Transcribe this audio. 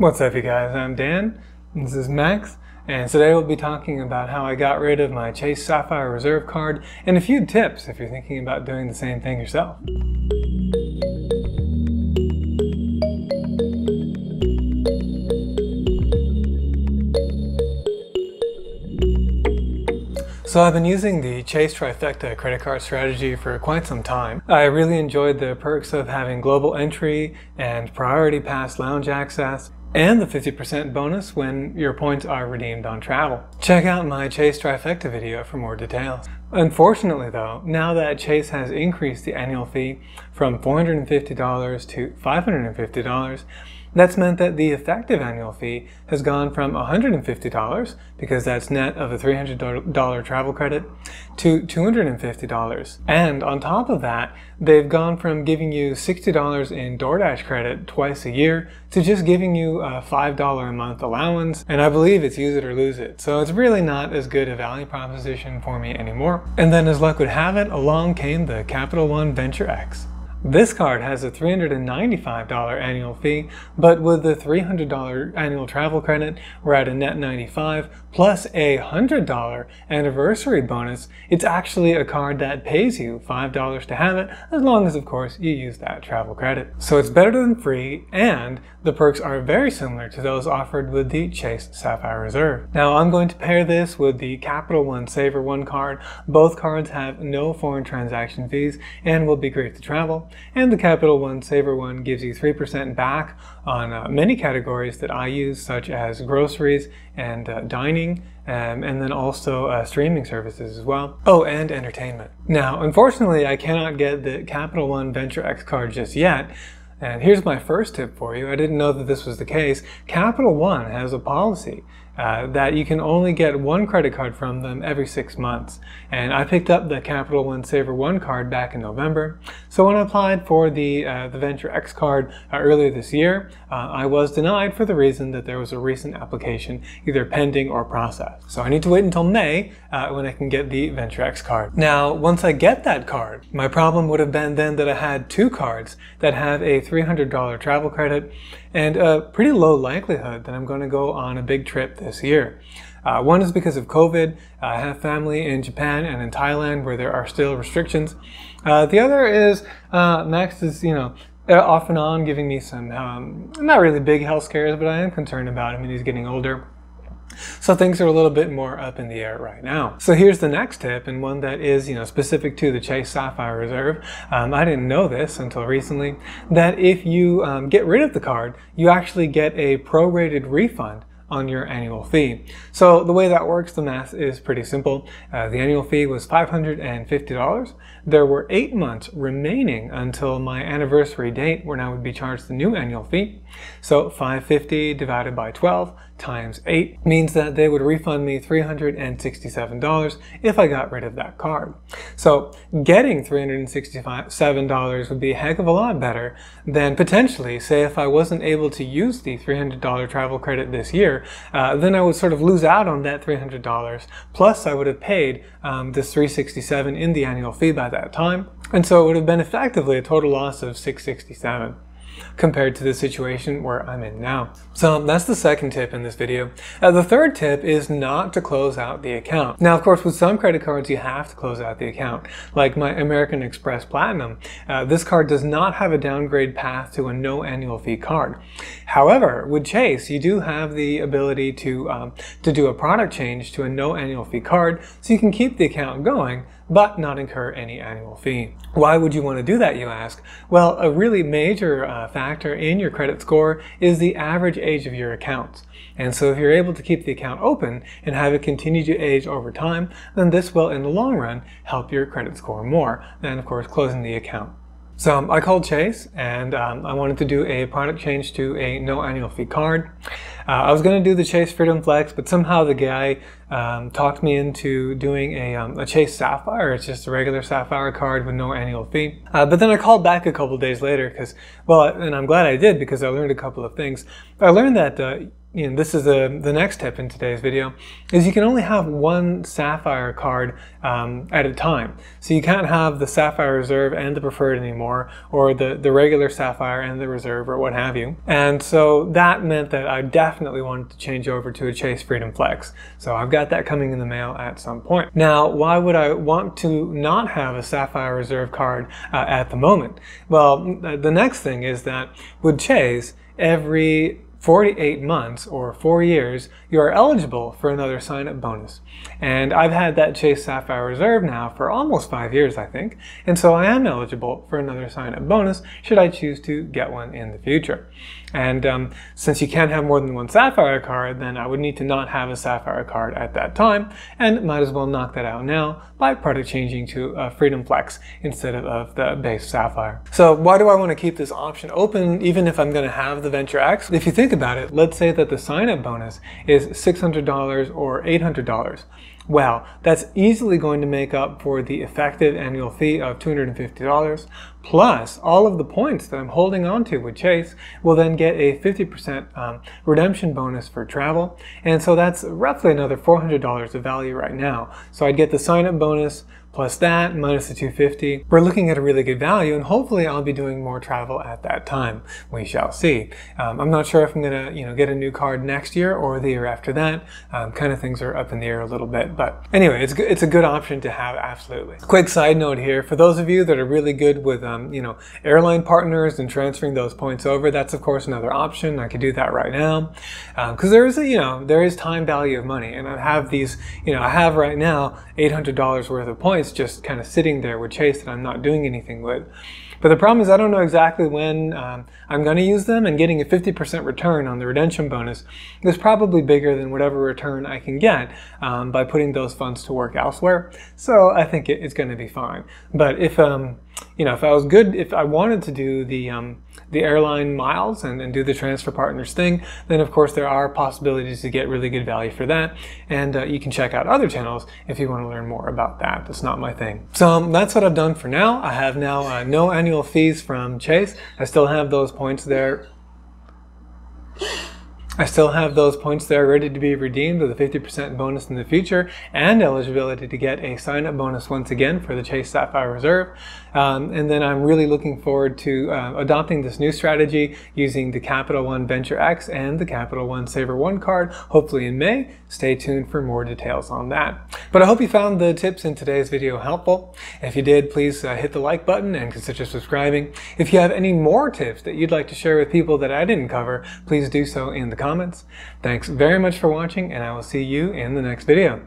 What's up, you guys? I'm Dan. This is Max. And today we'll be talking about how I got rid of my Chase Sapphire Reserve card and a few tips if you're thinking about doing the same thing yourself. So I've been using the Chase Trifecta credit card strategy for quite some time. I really enjoyed the perks of having global entry and priority pass lounge access and the 50% bonus when your points are redeemed on travel. Check out my Chase Trifecta video for more details. Unfortunately though, now that Chase has increased the annual fee from $450 to $550, that's meant that the effective annual fee has gone from $150, because that's net of a $300 travel credit, to $250. And on top of that, they've gone from giving you $60 in DoorDash credit twice a year to just giving you a $5 a month allowance. And I believe it's use it or lose it. So it's really not as good a value proposition for me anymore. And then as luck would have it, along came the Capital One Venture X. This card has a $395 annual fee, but with the $300 annual travel credit, we're at a net 95 plus a $100 anniversary bonus. It's actually a card that pays you $5 to have it, as long as, of course, you use that travel credit. So it's better than free, and the perks are very similar to those offered with the Chase Sapphire Reserve. Now, I'm going to pair this with the Capital One SavorOne card. Both cards have no foreign transaction fees and will be great to travel. And the Capital One SavorOne gives you 3% back on uh, many categories that I use, such as groceries and uh, dining, um, and then also uh, streaming services as well. Oh, and entertainment. Now, unfortunately, I cannot get the Capital One Venture X card just yet. And here's my first tip for you. I didn't know that this was the case. Capital One has a policy uh, that you can only get one credit card from them every six months. And I picked up the Capital One SavorOne card back in November. So when I applied for the, uh, the Venture X card uh, earlier this year, uh, I was denied for the reason that there was a recent application either pending or processed. So I need to wait until May uh, when I can get the Venture X card. Now, once I get that card, my problem would have been then that I had two cards that have a $300 travel credit and a pretty low likelihood that I'm going to go on a big trip this year. Uh, one is because of COVID. I have family in Japan and in Thailand where there are still restrictions. Uh, the other is uh, Max is, you know, off and on giving me some, um, not really big health scares, but I am concerned about him and he's getting older. So things are a little bit more up in the air right now. So here's the next tip, and one that is, you know, specific to the Chase Sapphire Reserve. Um, I didn't know this until recently, that if you um, get rid of the card, you actually get a prorated refund on your annual fee. So the way that works, the math is pretty simple. Uh, the annual fee was $550. There were eight months remaining until my anniversary date when I would be charged the new annual fee. So 550 divided by 12 times 8 means that they would refund me $367 if I got rid of that card. So getting $367 would be a heck of a lot better than potentially, say if I wasn't able to use the $300 travel credit this year, uh, then I would sort of lose out on that $300 plus I would have paid um, this $367 in the annual fee by that time. And so it would have been effectively a total loss of 667 compared to the situation where I'm in now. So that's the second tip in this video. Uh, the third tip is not to close out the account. Now, of course, with some credit cards, you have to close out the account. Like my American Express Platinum, uh, this card does not have a downgrade path to a no annual fee card. However, with Chase, you do have the ability to, um, to do a product change to a no annual fee card, so you can keep the account going, but not incur any annual fee. Why would you want to do that, you ask? Well, a really major uh, factor in your credit score is the average age of your accounts. And so if you're able to keep the account open and have it continue to age over time, then this will, in the long run, help your credit score more than, of course, closing the account. So um, I called Chase and um, I wanted to do a product change to a no annual fee card. Uh, I was going to do the Chase Freedom Flex, but somehow the guy um, talked me into doing a, um, a, Chase Sapphire. It's just a regular Sapphire card with no annual fee. Uh, but then I called back a couple days later because, well, and I'm glad I did because I learned a couple of things. I learned that uh, you know, this is the, the next tip in today's video, is you can only have one Sapphire card um, at a time. So you can't have the Sapphire Reserve and the Preferred anymore, or the, the regular Sapphire and the Reserve, or what have you. And so that meant that I definitely wanted to change over to a Chase Freedom Flex. So I've got that coming in the mail at some point. Now, why would I want to not have a Sapphire Reserve card uh, at the moment? Well, the next thing is that with Chase, every 48 months or four years, you are eligible for another sign up bonus. And I've had that Chase Sapphire Reserve now for almost five years, I think. And so I am eligible for another sign up bonus should I choose to get one in the future. And um, since you can't have more than one Sapphire card, then I would need to not have a Sapphire card at that time, and might as well knock that out now by product changing to a Freedom Flex instead of, of the base Sapphire. So why do I want to keep this option open even if I'm going to have the Venture X? If you think about it, let's say that the sign-up bonus is $600 or $800. Well, that's easily going to make up for the effective annual fee of $250, plus all of the points that I'm holding on to with Chase will then get a 50% um, redemption bonus for travel. And so that's roughly another $400 of value right now. So I'd get the sign up bonus, plus that minus the 250 we're looking at a really good value and hopefully I'll be doing more travel at that time. We shall see. Um, I'm not sure if I'm gonna you know get a new card next year or the year after that. Um, kind of things are up in the air a little bit but anyway it's, it's a good option to have absolutely. Quick side note here for those of you that are really good with um, you know airline partners and transferring those points over that's of course another option I could do that right now because um, there is a you know there is time value of money and I have these you know I have right now $800 worth of points points just kind of sitting there with Chase that I'm not doing anything with. But the problem is I don't know exactly when um, I'm going to use them and getting a 50% return on the redemption bonus is probably bigger than whatever return I can get um, by putting those funds to work elsewhere. So I think it, it's going to be fine. But if um, you know, if I was good, if I wanted to do the um, the airline miles and, and do the transfer partners thing, then of course there are possibilities to get really good value for that. And uh, you can check out other channels if you want to learn more about that. That's not my thing. So um, that's what I've done for now. I have now uh, no annual fees from Chase. I still have those points there I still have those points there ready to be redeemed with a 50% bonus in the future and eligibility to get a sign-up bonus once again for the Chase Sapphire Reserve. Um, and then I'm really looking forward to uh, adopting this new strategy using the Capital One Venture X and the Capital One SavorOne card, hopefully in May. Stay tuned for more details on that. But I hope you found the tips in today's video helpful. If you did, please uh, hit the like button and consider subscribing. If you have any more tips that you'd like to share with people that I didn't cover, please do so in the comments comments. Thanks very much for watching, and I will see you in the next video.